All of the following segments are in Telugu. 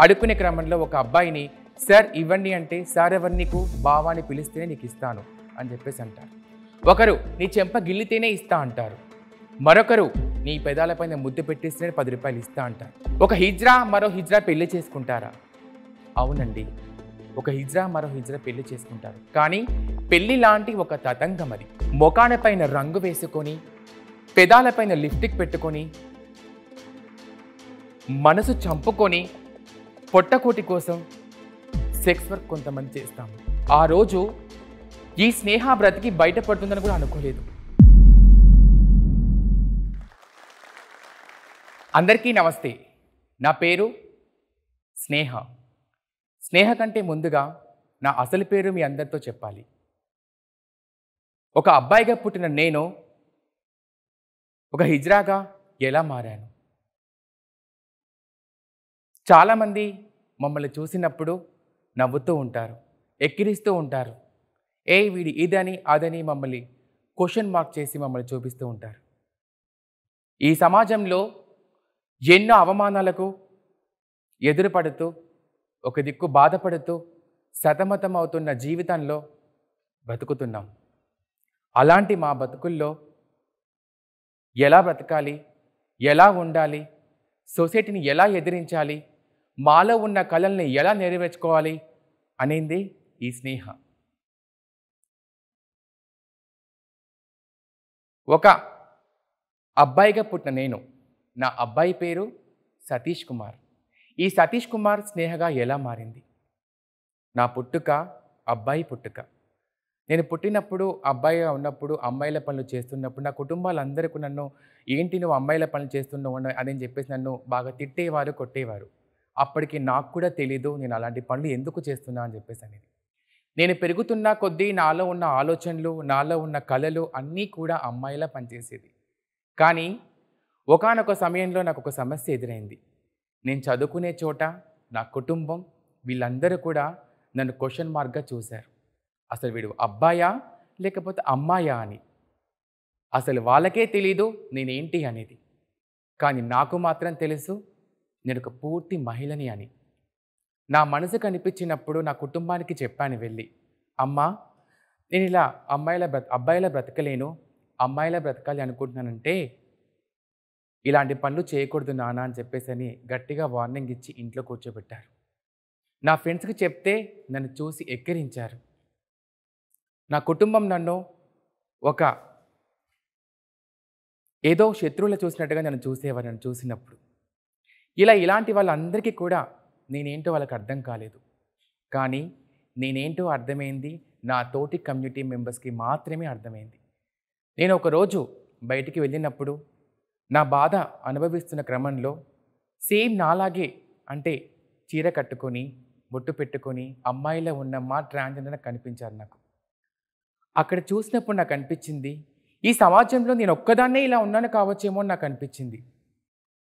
అడుక్కునే క్రమంలో ఒక అబ్బాయిని సార్ ఇవ్వండి అంటే సార్ ఎవరు నీకు బావాని పిలిస్తేనే నీకు ఇస్తాను అని చెప్పేసి అంటారు. ఒకరు నీ చెంప గిల్లితేనే ఇస్తా అంటారు. మరొకరు నీ పెదాలపైన ముద్దు పెట్టిస్తేనే పది రూపాయలు ఇస్తా అంటారు. ఒక హిజ్రా మరో హిజ్రా పెళ్ళి చేసుకుంటారా? అవునండి. ఒక హిజ్రా మరో హిజ్రా పెళ్ళి చేసుకుంటారు. కానీ పెళ్ళి లాంటి ఒక తతంగం అది. మొకానపైన రంగు వేసుకొని పెదాలపైన లిప్టిక్ పెట్టుకొని మనసు చంపుకొని పొట్టకోటి కోసం సెక్స్ వర్క్ కొంతమంది చేస్తాము ఆ రోజు ఈ స్నేహ బ్రతికి బయటపడుతుందని కూడా అనుకోలేదు. అందరికీ నమస్తే. నా పేరు స్నేహ. స్నేహ కంటే ముందుగా నా అసలు పేరు మీ అందరితో చెప్పాలి. ఒక అబ్బాయిగా పుట్టిన నేను ఒక హిజ్రాగా ఎలా మారాను? చాలామంది మమ్మల్ని చూసినప్పుడు నవ్వుతూ ఉంటారు ఎక్కిరిస్తూ ఉంటారు. ఏ వీడి ఇదని అదని మమ్మల్ని క్వశ్చన్ మార్క్ చేసి మమ్మల్ని చూపిస్తూ ఉంటారు. ఈ సమాజంలో ఎన్నో అవమానాలకు ఎదురుపడుతూ ఒక దిక్కు బాధపడుతూ సతమతం అవుతున్న జీవితంలో బతుకుతున్నాం అలాంటి మా బతుకుల్లో ఎలా బ్రతకాలి ఎలా ఉండాలి సొసైటీని ఎలా ఎదిరించాలి మాలో ఉన్న కళల్ని ఎలా నెరవేర్చుకోవాలి? అనేది ఈ స్నేహ. ఒక అబ్బాయిగా పుట్టిన నేను. నా అబ్బాయి పేరు సతీష్ కుమార్. ఈ సతీష్ కుమార్ స్నేహగా ఎలా మారింది? నా పుట్టుక అబ్బాయి పుట్టుక. నేను పుట్టినప్పుడు అబ్బాయిగా ఉన్నప్పుడు అమ్మాయిల పనులు చేస్తున్నప్పుడు నా కుటుంబాలందరికీ నన్ను ఏంటి నువ్వు అమ్మాయిల పనులు చేస్తున్నావు? అని చెప్పేసి నన్ను బాగా తిట్టేవారు కొట్టేవారు. అప్పటికి నాకు కూడా తెలీదు నేను అలాంటి పనులు ఎందుకు చేస్తున్నా అని చెప్పేసి అనేది. నేను పెరుగుతున్న కొద్దీ నాలో ఉన్న ఆలోచనలు నాలో ఉన్న కళలు అన్నీ కూడా అమ్మాయిలా పనిచేసేది. కానీ ఒకానొక సమయంలో నాకు ఒక సమస్య ఎదురైంది. నేను చదువుకునే చోట నా కుటుంబం వీళ్ళందరూ కూడా నన్ను క్వశ్చన్ మార్క్గా చూశారు. అసలు వీడు అబ్బాయా లేకపోతే అమ్మాయా అని. అసలు వాళ్ళకే తెలీదు నేనేంటి అనేది. కానీ నాకు మాత్రం తెలుసు నేను ఒక పూర్తి మహిళని అని. నా మనసు కనిపించినప్పుడు నా కుటుంబానికి చెప్పాను వెళ్ళి అమ్మా నేను ఇలా అమ్మాయిల బ్రత అబ్బాయిల బ్రతకలేను. అమ్మాయిల బ్రతకాలి అనుకుంటున్నానంటే ఇలాంటి పనులు చేయకూడదు నాన్న అని చెప్పేసి అని గట్టిగా వార్నింగ్ ఇచ్చి ఇంట్లో కూర్చోబెట్టారు. నా ఫ్రెండ్స్కి చెప్తే నన్ను చూసి ఎక్కిరించారు. నా కుటుంబం నన్ను ఒక ఏదో శత్రువులు చూసినట్టుగా నన్ను చూసేవారు నన్ను చూసినప్పుడు. ఇలా ఇలాంటి వాళ్ళందరికీ కూడా నేనేంటో వాళ్ళకి అర్థం కాలేదు. కానీ నేనేంటో అర్థమైంది నా తోటి కమ్యూనిటీ మెంబర్స్కి మాత్రమే అర్థమైంది. నేను ఒకరోజు బయటికి వెళ్ళినప్పుడు నా బాధ అనుభవిస్తున్న క్రమంలో సేమ్ నాలాగే అంటే చీర కట్టుకొని బొట్టు పెట్టుకొని అమ్మాయిలో ఉన్న మా ట్రాన్స్జెండర్ కనిపించారు నాకు. అక్కడ చూసినప్పుడు నాకు అనిపించింది ఈ సమాజంలో నేను ఒక్కదాన్నే ఇలా ఉన్నాను కావచ్చేమో నాకు అనిపించింది.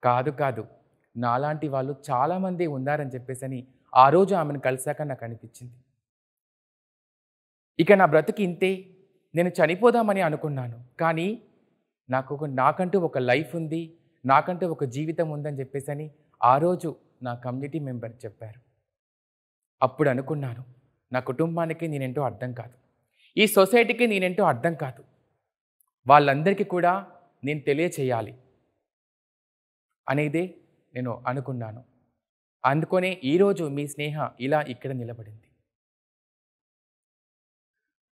కాదు కాదు. నాలాంటి వాళ్ళు చాలామంది ఉన్నారని చెప్పేసి అని ఆ రోజు ఆమెను కలిశాక నాకు అనిపించింది. ఇక నా బ్రతుకు ఇంతే నేను చనిపోదామని అనుకున్నాను. కానీ నాకు ఒక నాకంటూ ఒక లైఫ్ ఉంది నాకంటూ ఒక జీవితం ఉందని చెప్పేసి అని ఆ రోజు నా కమ్యూనిటీ మెంబర్ చెప్పారు. అప్పుడు అనుకున్నాను నా కుటుంబానికి నేనేంటో అర్థం కాదు. ఈ సొసైటీకి నేనేంటో అర్థం కాదు. వాళ్ళందరికీ కూడా నేను తెలియచేయాలి అనేదే నేను అనుకున్నాను. అందుకనే ఈరోజు మీ స్నేహ ఇలా ఇక్కడ నిలబడింది.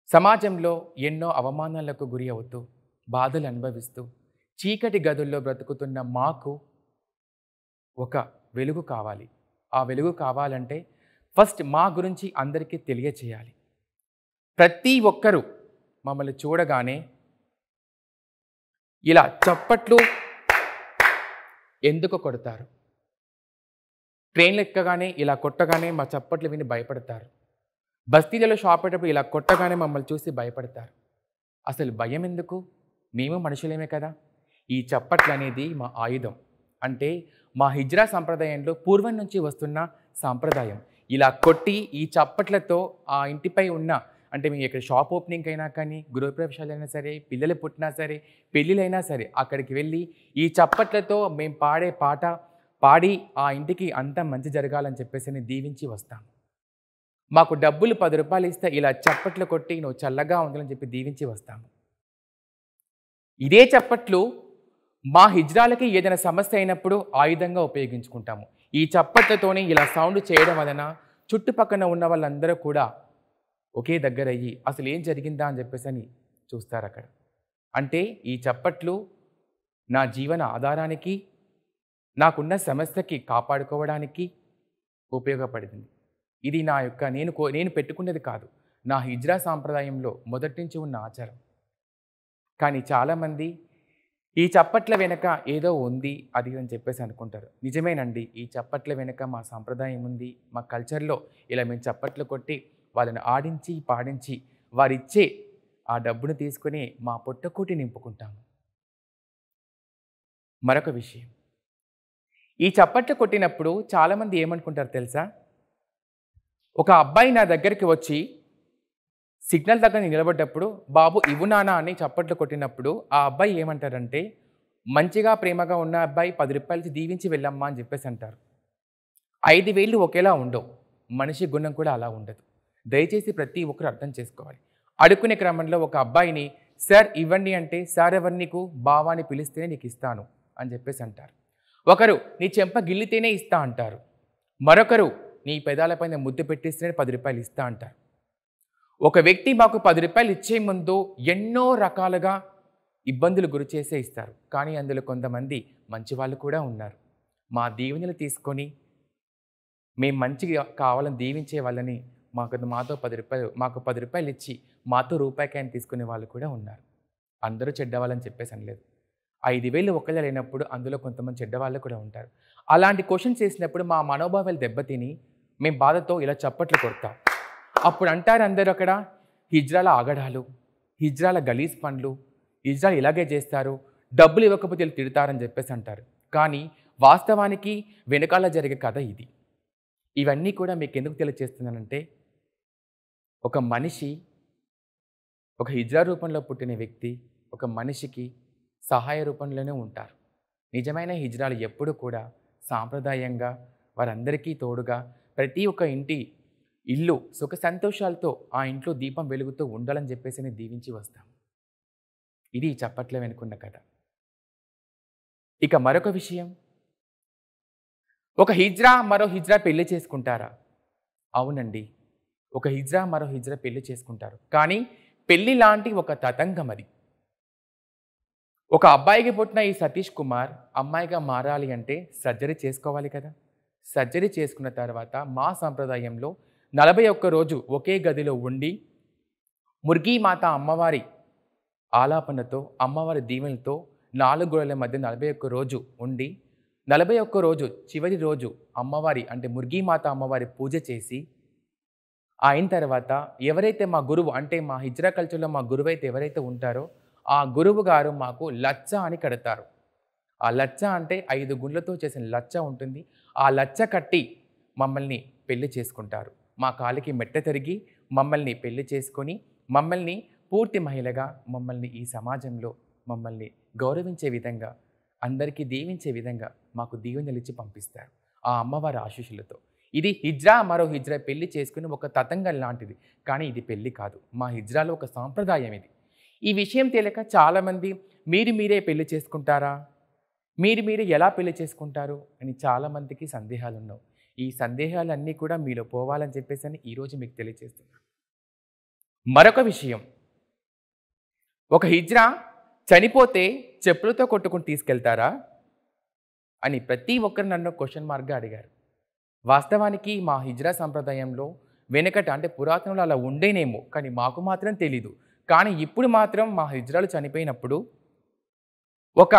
సమాజంలో ఎన్నో అవమానాలకు గురి అవుతూ బాధలు అనుభవిస్తూ చీకటి గదుల్లో బ్రతుకుతున్న మాకు ఒక వెలుగు కావాలి. ఆ వెలుగు కావాలంటే ఫస్ట్ మా గురించి అందరికీ తెలియచేయాలి. ప్రతి ఒక్కరూ మమ్మల్ని చూడగానే ఇలా చప్పట్లు ఎందుకు కొడతారు? ట్రైన్లు ఎక్కగానే ఇలా కొట్టగానే మా చప్పట్లు విని భయపడతారు. బస్తీలలో షాప్ అయ్యేటప్పుడు ఇలా కొట్టగానే మమ్మల్ని చూసి భయపడతారు. అసలు భయం ఎందుకు? మేము మనుషులేమే కదా. ఈ చప్పట్లు అనేది మా ఆయుధం. అంటే మా హిజ్రా సంప్రదాయంలో పూర్వం నుంచి వస్తున్న సాంప్రదాయం. ఇలా కొట్టి ఈ చప్పట్లతో ఆ ఇంటిపై ఉన్న అంటే మేము ఇక్కడ షాప్ ఓపెనింగ్ అయినా కానీ గృహప్రవేశాలైనా సరే పిల్లలు పుట్టినా సరే పెళ్ళిళ్ళైనా సరే అక్కడికి వెళ్ళి ఈ చప్పట్లతో మేము పాడే పాట పాడి ఆ ఇంటికి అంతా మంచి జరగాలని చెప్పేసి నేను దీవించి వస్తాను. మాకు డబ్బులు పది రూపాయలు ఇస్తే ఇలా చప్పట్లు కొట్టి నువ్వు చల్లగా ఉండాలని చెప్పి దీవించి వస్తాము. ఇదే చప్పట్లు మా హిజ్రాలకి ఏదైనా సమస్య అయినప్పుడు ఆయుధంగా ఉపయోగించుకుంటాము. ఈ చప్పట్లతోనే ఇలా సౌండ్ చేయడం వలన చుట్టుపక్కన ఉన్న వాళ్ళందరూ కూడా ఒకే దగ్గర అయ్యి అసలు ఏం జరిగిందా అని చెప్పేసి అని చూస్తారు అక్కడ అంటే ఈ చప్పట్లు నా జీవన ఆధారానికి నాకున్న సమస్యకి కాపాడుకోవడానికి ఉపయోగపడింది. ఇది నా యొక్క నేను కో నేను పెట్టుకున్నది కాదు. నా హిజ్రా సాంప్రదాయంలో మొదటి నుంచి ఉన్న ఆచారం. కానీ చాలామంది ఈ చప్పట్ల వెనక ఏదో ఉంది అది అని చెప్పేసి అనుకుంటారు. నిజమేనండి ఈ చప్పట్ల వెనక మా సాంప్రదాయం ఉంది మా కల్చర్లో ఇలా మేము చప్పట్లు కొట్టి వాళ్ళని ఆడించి పాడించి వారిచ్చే ఆ డబ్బును తీసుకుని మా పొట్టకూటి నింపుకుంటాము. మరొక విషయం. ఈ చప్పట్లు కొట్టినప్పుడు చాలామంది ఏమనుకుంటారు తెలుసా? ఒక అబ్బాయి నా దగ్గరికి వచ్చి సిగ్నల్ దగ్గర నిలబడ్డప్పుడు బాబు ఇవ్వు నానా అని చప్పట్లు కొట్టినప్పుడు ఆ అబ్బాయి ఏమంటారంటే మంచిగా ప్రేమగా ఉన్న అబ్బాయి పది రూపాయలకి దీవించి వెళ్ళమ్మా అని చెప్పేసి అంటారు. ఐదు వేలు ఒకేలా ఉండవు. మనిషి గుణం కూడా అలా ఉండదు. దయచేసి ప్రతి ఒక్కరు అర్థం చేసుకోవాలి. అడుక్కునే క్రమంలో ఒక అబ్బాయిని సార్ ఇవ్వండి అంటే సార్ ఎవరు నీకు? బావాని పిలిస్తేనే నీకు ఇస్తాను అని చెప్పేసి అంటారు. ఒకరు నీ చెంప గిల్లితేనే ఇస్తా అంటారు. మరొకరు నీ పెదాలపైన ముద్దు పెట్టిస్తేనే పది రూపాయలు ఇస్తా అంటారు. ఒక వ్యక్తి మాకు పది రూపాయలు ఇచ్చే ముందు ఎన్నో రకాలుగా ఇబ్బందులు గురి చేసే ఇస్తారు. కానీ అందులో కొంతమంది మంచి వాళ్ళు కూడా ఉన్నారు. మా దీవెనలు తీసుకొని మేము మంచిగా కావాలని దీవించే వాళ్ళని మాకు మాతో పది రూపాయలు మాకు పది రూపాయలు ఇచ్చి మాతో రూపాయికాయని తీసుకునే వాళ్ళు కూడా ఉన్నారు. అందరూ చెడ్డవాళ్ళని చెప్పేసి అనలేదు. ఐదు వేలు ఒకళ్ళ లేనప్పుడు అందులో కొంతమంది చెడ్డవాళ్ళు కూడా ఉంటారు. అలాంటి క్వశ్చన్స్ చేసినప్పుడు మా మనోభావాలు దెబ్బతిని మేము బాధతో ఇలా చప్పట్లు కొడతాం. అప్పుడు అంటారు అందరూ అక్కడ హిజ్రాల ఆగడాలు హిజ్రాల గలీజ్ పనులు హిజ్రాలు ఇలాగే చేస్తారు డబ్బులు ఇవ్వకపోతే వీళ్ళు తిడతారని చెప్పేసి అంటారు. కానీ వాస్తవానికి వెనకాల జరిగే కథ ఇది. ఇవన్నీ కూడా మీకు ఎందుకు తెలియజేస్తున్నానంటే ఒక మనిషి ఒక హిజ్రా రూపంలో పుట్టిన వ్యక్తి ఒక మనిషికి సహాయ రూపంలోనే ఉంటారు. నిజమైన హిజ్రాలు ఎప్పుడు కూడా సాంప్రదాయంగా వారందరికీ తోడుగా ప్రతి ఒక్క ఇంటి ఇల్లు సుఖ సంతోషాలతో ఆ ఇంట్లో దీపం వెలుగుతూ ఉండాలని చెప్పేసి నేను దీవించి వస్తాం. ఇది చప్పట్లో వెనుకున్న కథ. ఇక మరొక విషయం. ఒక హిజ్రా మరో హిజ్రా పెళ్ళి చేసుకుంటారా? అవునండి. ఒక హిజ్రా మరో హిజ్రా పెళ్ళి చేసుకుంటారు. కానీ పెళ్ళి లాంటి ఒక తతంగం అది. ఒక అబ్బాయికి పుట్టిన ఈ సతీష్ కుమార్ అమ్మాయిగా మారాలి అంటే సర్జరీ చేసుకోవాలి కదా. సర్జరీ చేసుకున్న తర్వాత మా సంప్రదాయంలో నలభై ఒక్క రోజు ఒకే గదిలో ఉండి ముర్గీ మాత అమ్మవారి ఆలాపనతో అమ్మవారి దీవెనతో నాలుగు గోడల మధ్య నలభై ఒక్క రోజు ఉండి నలభై ఒక్క రోజు చివరి రోజు అమ్మవారి అంటే ముర్గీ మాత అమ్మవారి పూజ చేసి అయిన తర్వాత ఎవరైతే మా గురువు అంటే మా హిజ్రా కల్చర్లో మా గురువు అయితే ఎవరైతే ఉంటారో ఆ గురువు గారు మాకు లచ్చ అని కడతారు. ఆ లచ్చ అంటే ఐదు గుండ్లతో చేసిన లచ్చ ఉంటుంది. ఆ లచ్చ కట్టి మమ్మల్ని పెళ్ళి చేసుకుంటారు. మా కాలికి మెట్ట తిరిగి మమ్మల్ని పెళ్ళి చేసుకొని మమ్మల్ని పూర్తి మహిళగా మమ్మల్ని ఈ సమాజంలో మమ్మల్ని గౌరవించే విధంగా అందరికీ దీవించే విధంగా మాకు దీవెనలు నిలిచి పంపిస్తారు. ఆ అమ్మవారి ఆశీస్సులతో. ఇది హిజ్రా మరో హిజ్రా పెళ్ళి చేసుకుని ఒక తతంగం లాంటిది. కానీ ఇది పెళ్ళి కాదు. మా హిజ్రాలో ఒక సాంప్రదాయం ఇది. ఈ విషయం తెలియక చాలామంది మీరు మీరే పెళ్ళి చేసుకుంటారా? మీరు మీరే ఎలా పెళ్ళి చేసుకుంటారు? అని చాలామందికి సందేహాలు ఉన్నావు ఈ సందేహాలన్నీ కూడా మీలో పోవాలని చెప్పేసి అని ఈరోజు మీకు తెలియజేస్తున్నాను మరొక విషయం. ఒక హిజ్రా చనిపోతే చెప్పులతో కొట్టుకుని తీసుకెళ్తారా? అని ప్రతి ఒక్కరు నన్ను క్వశ్చన్ మార్క్గా అడిగారు. వాస్తవానికి మా హిజ్రా సంప్రదాయంలో వెనకట అంటే పురాతనంలో అలా ఉండేనేమో కానీ మాకు మాత్రం తెలీదు. కానీ ఇప్పుడు మాత్రం మా హిజ్రాలు చనిపోయినప్పుడు ఒక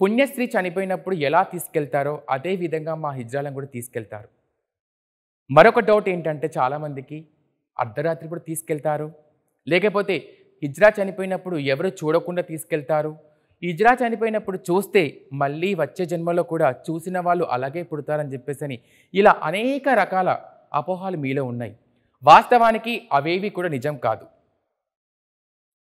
పుణ్యస్త్రీ చనిపోయినప్పుడు ఎలా తీసుకెళ్తారో అదే విధంగా మా హిజ్రాలను కూడా తీసుకెళ్తారు. మరొక డౌట్ ఏంటంటే చాలామందికి అర్ధరాత్రి కూడా తీసుకెళ్తారు. లేకపోతే హిజ్రా చనిపోయినప్పుడు ఎవరు చూడకుండా తీసుకెళ్తారు? ఇజ్రా చనిపోయినప్పుడు చూస్తే మళ్ళీ వచ్చే జన్మలో కూడా చూసిన వాళ్ళు అలాగే పుడతారని చెప్పేసి అని ఇలా అనేక రకాల అపోహాలు మీలో ఉన్నాయి. వాస్తవానికి అవేవి కూడా నిజం కాదు.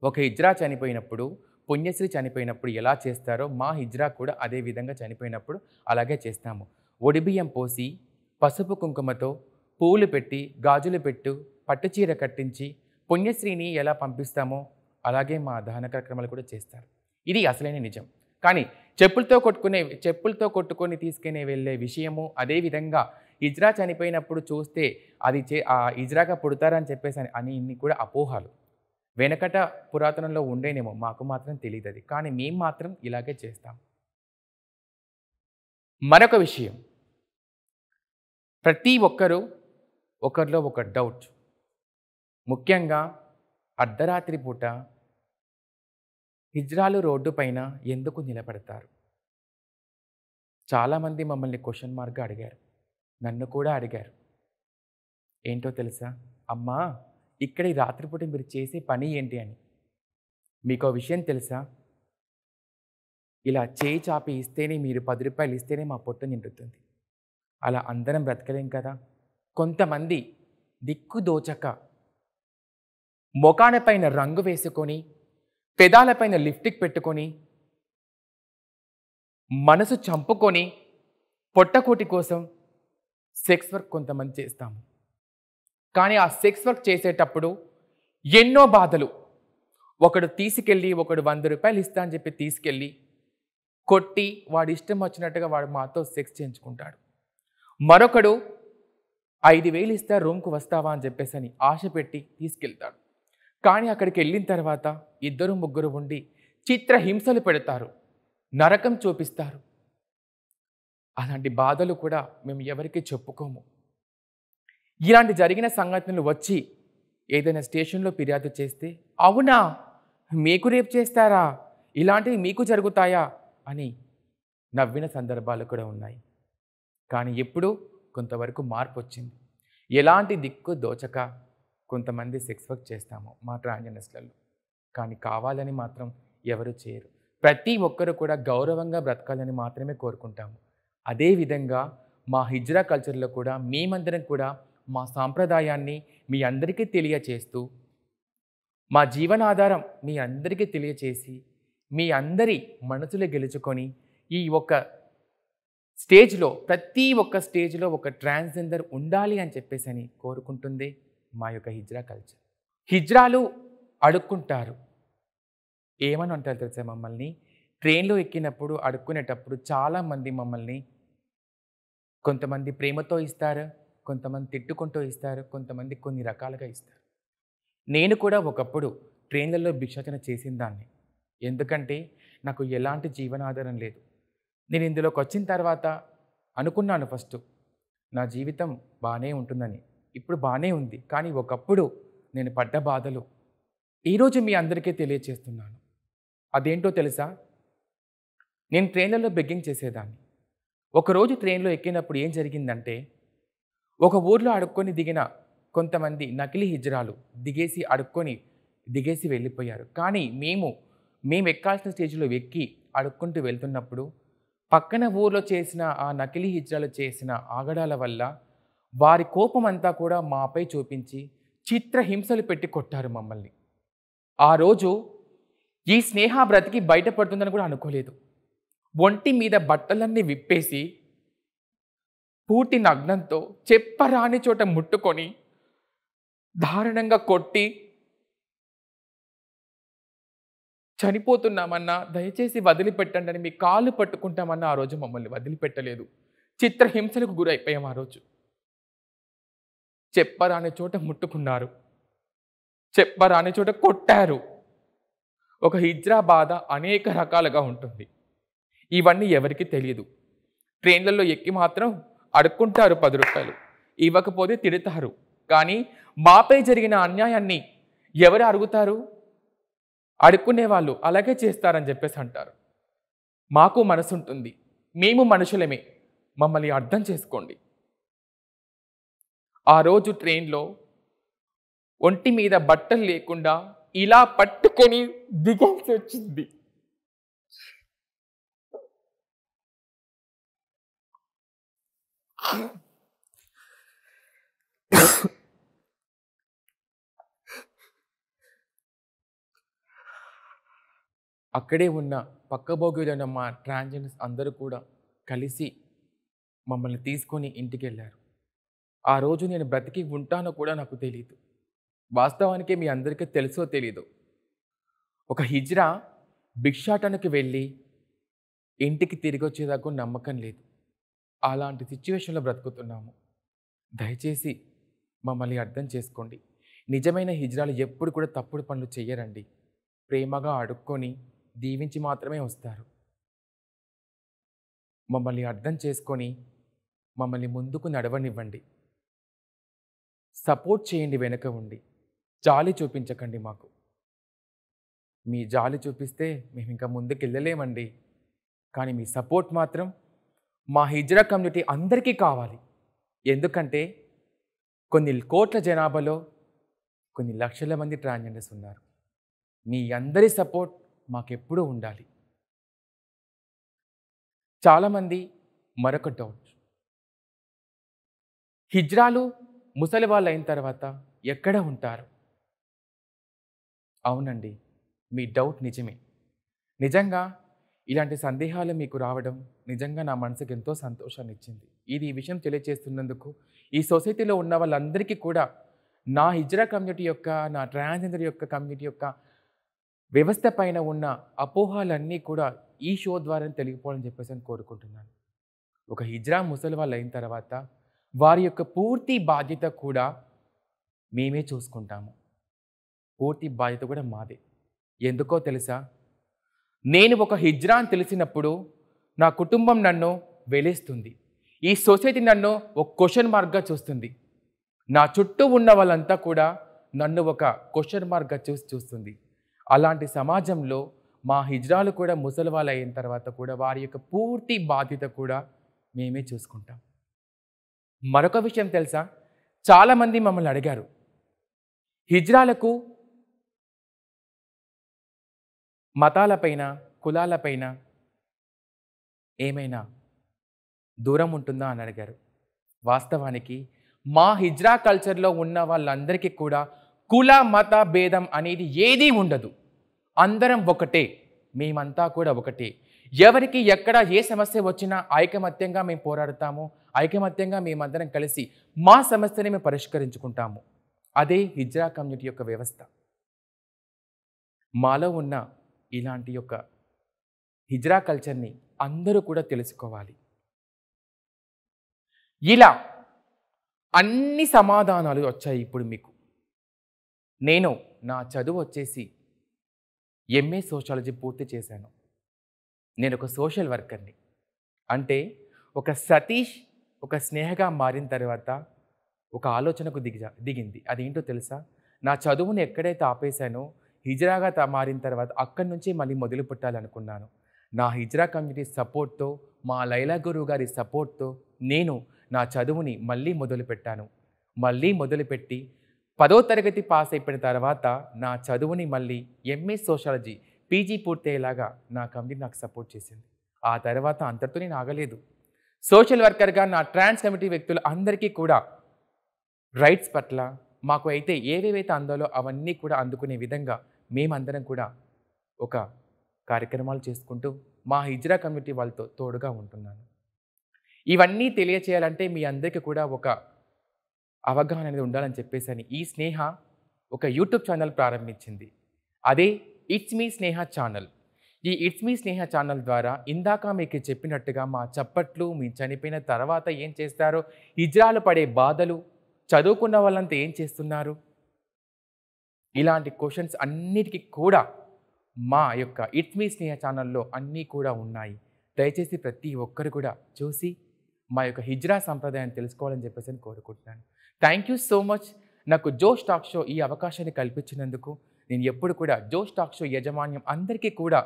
ఒక హిజ్రా చనిపోయినప్పుడు పుణ్యశ్రీ చనిపోయినప్పుడు ఎలా చేస్తారో మా హిజ్రా కూడా అదే విధంగా చనిపోయినప్పుడు అలాగే చేస్తాము. ఒడిబియ్యం పోసి పసుపు కుంకుమతో పూలు పెట్టి గాజులు పెట్టు పట్టుచీర కట్టించి పుణ్యశ్రీని ఎలా పంపిస్తామో అలాగే మా దహన కార్యక్రమాలు కూడా చేస్తారు. ఇది అసలైన నిజం. కానీ చెప్పులతో కొట్టుకునే చెప్పులతో కొట్టుకొని తీసుకునే వెళ్ళే విషయము అదేవిధంగా ఇజ్రా చనిపోయినప్పుడు చూస్తే అది చే ఆ ఇజ్రాగా పుడతారని చెప్పేసి అని- అని ఇన్ని కూడా అపోహలు. వెనకట పురాతనంలో ఉండేనేమో మాకు మాత్రం తెలియదు అది. కానీ మేము మాత్రం ఇలాగే చేస్తాం. మరొక విషయం. ప్రతి ఒక్కరూ ఒకరిలో ఒక డౌట్. ముఖ్యంగా అర్ధరాత్రి పూట హిజ్రాలు రోడ్డు పైన ఎందుకు నిలబడతారు? చాలామంది మమ్మల్ని క్వశ్చన్ మార్క్గా అడిగారు. నన్ను కూడా అడిగారు. ఏంటో తెలుసా? అమ్మా ఇక్కడ ఈ రాత్రిపూట మీరు చేసే పని ఏంటి అని. మీకు ఆ విషయం తెలుసా? ఇలా చేయి చాపి ఇస్తేనే మీరు పది రూపాయలు ఇస్తేనే మా పొట్టు నిండుతుంది. అలా అందరం బ్రతకలేం కదా? కొంతమంది దిక్కు దోచక మొకానపైన రంగు వేసుకొని పెదాలపైన లిప్టిక్ పెట్టుకొని మనసు చంపుకొని పొట్టకోటి కోసం సెక్స్ వర్క్ కొంతమంది చేస్తాము. కానీ ఆ సెక్స్ వర్క్ చేసేటప్పుడు ఎన్నో బాధలు. ఒకడు తీసుకెళ్ళి ఒకడు వంద రూపాయలు ఇస్తా అని చెప్పి తీసుకెళ్ళి కొట్టి వాడి ఇష్టం వచ్చినట్టుగా వాడు మాతో సెక్స్ చేయించుకుంటాడు. మరొకడు ఐదు వేలు ఇస్తా రూమ్కు వస్తావా అని చెప్పేసి అని ఆశ పెట్టి తీసుకెళ్తాడు. కానీ అక్కడికి వెళ్ళిన తర్వాత ఇద్దరు ముగ్గురు ఉండి చిత్ర హింసలు పెడతారు నరకం చూపిస్తారు. అలాంటి బాధలు కూడా మేము ఎవరికి చెప్పుకోము. ఇలాంటి జరిగిన సంఘటనలు వచ్చి ఏదైనా స్టేషన్లో ఫిర్యాదు చేస్తే అవునా? మీకు రేపు చేస్తారా? ఇలాంటివి మీకు జరుగుతాయా? అని నవ్విన సందర్భాలు కూడా ఉన్నాయి. కానీ ఎప్పుడూ కొంతవరకు మార్పు వచ్చింది. ఎలాంటి దిక్కు దోచక కొంతమంది సెక్స్ వర్క్ చేస్తాము మా ట్రాన్జెండర్స్లలో కానీ కావాలని మాత్రం ఎవరు చేయరు. ప్రతి ఒక్కరు కూడా గౌరవంగా బ్రతకాలని మాత్రమే కోరుకుంటాము. అదేవిధంగా మా హిజ్రా కల్చర్లో కూడా మేమందరం కూడా మా సాంప్రదాయాన్ని మీ అందరికీ తెలియచేస్తూ మా జీవనాధారం మీ అందరికీ తెలియచేసి మీ అందరి మనసులు గెలుచుకొని ఈ ఒక్క స్టేజ్లో ప్రతి ఒక్క స్టేజ్లో ఒక ట్రాన్స్జెండర్ ఉండాలి అని చెప్పేసి అని కోరుకుంటుంది. మా యొక్క హిజ్రా కల్చర్. హిజ్రాలు అడుక్కుంటారు. ఏమని అంటారు తెలుసా మమ్మల్ని? ట్రైన్లో ఎక్కినప్పుడు అడుక్కునేటప్పుడు చాలామంది మమ్మల్ని కొంతమంది ప్రేమతో ఇస్తారు కొంతమంది తిట్టుకుంటూ ఇస్తారు కొంతమంది కొన్ని రకాలుగా ఇస్తారు. నేను కూడా ఒకప్పుడు ట్రైన్లలో భిక్షాచన చేసిన దాన్ని. ఎందుకంటే నాకు ఎలాంటి జీవనాధారం లేదు. నేను ఇందులోకి వచ్చిన తర్వాత అనుకున్నాను ఫస్ట్. నా జీవితం బాగానే ఉంటుందని. ఇప్పుడు బాగానే ఉంది. కానీ ఒకప్పుడు నేను పడ్డ బాధలు ఈరోజు మీ అందరికీ తెలియచేస్తున్నాను. అదేంటో తెలుసా? నేను ట్రైన్లలో బెగ్గింగ్ చేసేదాన్ని. ఒకరోజు ట్రైన్లో ఎక్కినప్పుడు ఏం జరిగిందంటే ఒక ఊర్లో అడుక్కొని దిగిన కొంతమంది నకిలీ హిజ్రాలు దిగేసి అడుక్కొని దిగేసి వెళ్ళిపోయారు. కానీ మేము మేము ఎక్కాల్సిన స్టేజ్లో ఎక్కి అడుక్కుంటూ వెళ్తున్నప్పుడు పక్కన ఊర్లో చేసిన ఆ నకిలీ హిజ్రాలు చేసిన ఆగడాల వల్ల వారి కోపం అంతా కూడా మాపై చూపించి చిత్ర హింసలు పెట్టి కొట్టారు మమ్మల్ని. ఆ రోజు ఈ స్నేహ బ్రతికి బయటపడుతుందని కూడా అనుకోలేదు. ఒంటి మీద బట్టలన్నీ విప్పేసి పూర్తి నగ్నంతో చెప్పరాని చోట ముట్టుకొని దారుణంగా కొట్టి చనిపోతున్నామన్నా దయచేసి వదిలిపెట్టండి అని మీ కాళ్ళు పట్టుకుంటామన్నా ఆ రోజు మమ్మల్ని వదిలిపెట్టలేదు. చిత్రహింసలకు గురైపోయాం ఆ రోజు. చెప్పరాని చోట ముట్టుకున్నారు. చెప్పరాని చోట కొట్టారు. ఒక హిజ్రా బాధ అనేక రకాలుగా ఉంటుంది. ఇవన్నీ ఎవరికి తెలియదు ట్రైన్లలో ఎక్కి మాత్రం అడుక్కుంటారు పది రూపాయలు. ఇవ్వకపోతే తిడతారు. కానీ మాపై జరిగిన అన్యాయాన్ని ఎవరు అడుగుతారు? అడుక్కునే వాళ్ళు అలాగే చేస్తారని చెప్పేసి అంటారు. మాకు మనసు ఉంటుంది మేము మనుషులమే. మమ్మల్ని అర్థం చేసుకోండి. ఆ రోజు ట్రైన్లో ఒంటి మీద బట్టలు లేకుండా ఇలా పట్టుకొని దిగాల్సి వచ్చింది. అక్కడే ఉన్న పక్క బోగిలో మా ట్రాన్జెండర్స్ అందరూ కూడా కలిసి మమ్మల్ని తీసుకొని ఇంటికి వెళ్ళారు. ఆ రోజు నేను బ్రతికి ఉంటానో కూడా నాకు తెలియదు వాస్తవానికి మీ అందరికీ తెలుసో తెలీదు. ఒక హిజ్రా భిక్షాటనకి వెళ్ళి ఇంటికి తిరిగి వచ్చేదాకా నమ్మకం లేదు. అలాంటి సిచ్యువేషన్లో బ్రతుకుతున్నాము. దయచేసి మమ్మల్ని అర్థం చేసుకోండి. నిజమైన హిజ్రాలు ఎప్పుడు కూడా తప్పుడు పనులు చెయ్యరండి. ప్రేమగా అడుక్కొని దీవించి మాత్రమే వస్తారు. మమ్మల్ని అర్థం చేసుకొని మమ్మల్ని ముందుకు నడవనివ్వండి. సపోర్ట్ చేయండి వెనుక ఉండి. జాలి చూపించకండి మాకు. మీ జాలి చూపిస్తే మేము ఇంకా ముందుకు వెళ్ళలేమండి కానీ మీ సపోర్ట్ మాత్రం మా హిజ్రా కమ్యూనిటీ అందరికీ కావాలి. ఎందుకంటే కొన్ని కోట్ల జనాభాలో కొన్ని లక్షల మంది ట్రాన్జెండర్స్ ఉన్నారు. మీ అందరి సపోర్ట్ మాకెప్పుడూ ఉండాలి. చాలామంది మరొక డౌట్. హిజ్రాలు ముసలి వాళ్ళు అయిన తర్వాత ఎక్కడ ఉంటారు? అవునండి మీ డౌట్ నిజమే. నిజంగా ఇలాంటి సందేహాలు మీకు రావడం నిజంగా నా మనసుకు ఎంతో సంతోషాన్ని ఇచ్చింది ఇది ఈ విషయం తెలియజేస్తున్నందుకు ఈ సొసైటీలో ఉన్న వాళ్ళందరికీ కూడా నా హిజ్రా కమ్యూనిటీ యొక్క నా ట్రాన్స్జెండర్ యొక్క కమ్యూనిటీ యొక్క వ్యవస్థ పైన ఉన్న అపోహాలన్నీ కూడా ఈ షో ద్వారా తెలిగిపోవాలని చెప్పేసి అని కోరుకుంటున్నాను. ఒక హిజ్రా ముసలి వాళ్ళు అయిన తర్వాత వారి యొక్క పూర్తి బాధ్యత కూడా మేమే చూసుకుంటాము. పూర్తి బాధ్యత కూడా మాదే. ఎందుకో తెలుసా? నేను ఒక హిజ్రా అని తెలిసినప్పుడు నా కుటుంబం నన్ను వెలేస్తుంది. ఈ సొసైటీ నన్ను ఒక క్వశ్చన్ మార్క్గా చూస్తుంది. నా చుట్టూ ఉన్న వాళ్ళంతా కూడా నన్ను ఒక క్వశ్చన్ మార్క్గా చూసి చూస్తుంది. అలాంటి సమాజంలో మా హిజ్రాలు కూడా ముసలి వాళ్ళు అయిన తర్వాత కూడా వారి యొక్క పూర్తి బాధ్యత కూడా మేమే చూసుకుంటాం. మరొక విషయం తెలుసా? చాలామంది మమ్మల్ని అడిగారు. హిజ్రాలకు మతాలపైన కులాలపైన ఏమైనా దూరం ఉంటుందా అని అడిగారు. వాస్తవానికి మా హిజ్రా కల్చర్లో ఉన్న వాళ్ళందరికీ కూడా కుల మత భేదం అనేది ఏదీ ఉండదు. అందరం ఒకటే. మేమంతా కూడా ఒకటే. ఎవరికి ఎక్కడ ఏ సమస్య వచ్చినా ఐకమత్యంగా మేము పోరాడతాము ఐకమత్యంగా మేమందరం కలిసి మా సమస్యని మేము పరిష్కరించుకుంటాము. అదే హిజ్రా కమ్యూనిటీ యొక్క వ్యవస్థ. మాలో ఉన్న ఇలాంటి యొక్క హిజ్రా కల్చర్ని అందరూ కూడా తెలుసుకోవాలి. ఇలా అన్ని సమాధానాలు వచ్చాయి ఇప్పుడు మీకు. నేను నా చదువు వచ్చేసి ఎంఏ సోషాలజీ పూర్తి చేశాను. నేను ఒక సోషల్ వర్కర్ని. అంటే ఒక సతీష్ ఒక స్నేహగా మారిన తర్వాత ఒక ఆలోచనకు దిగ దిగింది. అదేంటో తెలుసా? నా చదువుని ఎక్కడైతే ఆపేశానో హిజ్రాగా త మారిన తర్వాత అక్కడి నుంచి మళ్ళీ మొదలు పెట్టాలనుకున్నాను. నా హిజ్రా కమ్యూనిటీ సపోర్ట్తో మా లైలా గురువు గారి సపోర్ట్తో నేను నా చదువుని మళ్ళీ మొదలుపెట్టాను మళ్ళీ మొదలుపెట్టి పదో తరగతి పాస్ అయిపోయిన తర్వాత నా చదువుని మళ్ళీ ఎంఏ సోషాలజీ పీజీ పూర్తయ్యేలాగా నా కమిటీ నాకు సపోర్ట్ చేసింది. ఆ తర్వాత అంతటితో నేను ఆగలేదు. సోషల్ వర్కర్గా నా ట్రాన్స్ కమిటీ వ్యక్తులు అందరికీ కూడా రైట్స్ పట్ల మాకు అయితే ఏవేవైతే అందాలో అవన్నీ కూడా అందుకునే విధంగా మేమందరం కూడా ఒక కార్యక్రమాలు చేసుకుంటూ మా హిజ్రా కమ్యూనిటీ వాళ్ళతో తోడుగా ఉంటున్నాను. ఇవన్నీ తెలియచేయాలంటే మీ అందరికీ కూడా ఒక అవగాహన అనేది ఉండాలని చెప్పేసి అని ఈ స్నేహ ఒక యూట్యూబ్ ఛానల్ ప్రారంభించింది. అదే ఇట్స్ మీ స్నేహ ఛానల్. ఈ ఇట్స్ మీ స్నేహ ఛానల్ ద్వారా ఇందాక మీకు చెప్పినట్టుగా మా చప్పట్లు మీ చనిపోయిన తర్వాత ఏం చేస్తారో? హిజ్రాలు పడే బాధలు చదువుకున్న వాళ్ళంతా ఏం చేస్తున్నారు? ఇలాంటి క్వశ్చన్స్ అన్నిటికీ కూడా మా యొక్క ఇట్స్ మీ స్నేహ ఛానల్లో అన్నీ కూడా ఉన్నాయి. దయచేసి ప్రతి ఒక్కరు కూడా చూసి మా యొక్క హిజ్రా సంప్రదాయాన్ని తెలుసుకోవాలని చెప్పేసి కోరుకుంటున్నాను. Thank you so much. నాకు జోష్ టాక్ షో ఈ అవకాశాన్ని కల్పించినందుకు నేను ఎప్పుడు కూడా జోష్ టాక్ షో యజమాన్యం అందరికీ కూడా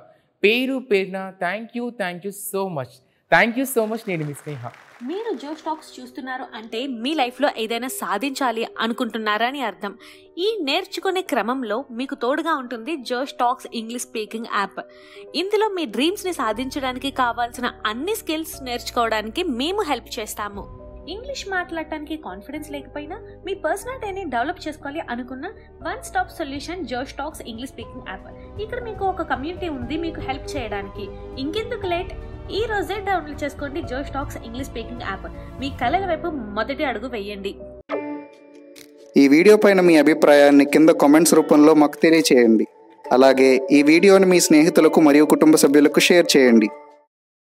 పేరు పేరున thank you thank you so much thank you so much నేను మీ స్నేహ. మీరు జోష్ టాక్స్ చూస్తున్నారు అంటే మీ లైఫ్లో ఏదైనా సాధించాలి అనుకుంటున్నారని అర్థం. ఈ నేర్చుకునే క్రమంలో మీకు తోడుగా ఉంటుంది జోష్ టాక్స్ ఇంగ్లీష్ స్పీకింగ్ యాప్ ఇందులో మీ డ్రీమ్స్ని సాధించడానికి కావాల్సిన అన్ని స్కిల్స్ నేర్చుకోవడానికి మేము హెల్ప్ చేస్తాము. ఇంగ్లీష్ మాట్లాడటానికి కాన్ఫిడెన్స్ లేకపోయినా మీ పర్సనాలిటీని డెవలప్ చేసుకోవాలి అనుకున్న one stop solution Josh Talks English speaking app ఇక్కడ మీకు ఒక కమ్యూనిటీ ఉంది మీకు హెల్ప్ చేయడానికి. ఇంకెందుకు లేట్ ఈ రోజే డౌన్లోడ్ చేసుకోండి Josh Talks English speaking app మీ కళల వైపు మొదటి అడుగు వేయండి. ఈ వీడియో పైన మీ అభిప్రాయాన్ని కింద కామెంట్స్ రూపంలో మాకు తెలియచేయండి. అలాగే ఈ వీడియోని మీ స్నేహితులకు మరియు కుటుంబ సభ్యులకు షేర్ చేయండి.